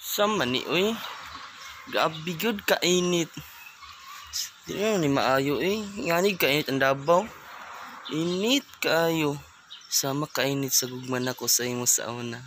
Sa mani uy. Gabi gyud ka init. Di ni maayo eh. Ngani kainit ang Davao. Init kaayo. Sama kainit sa gugman ako sa imo sa una.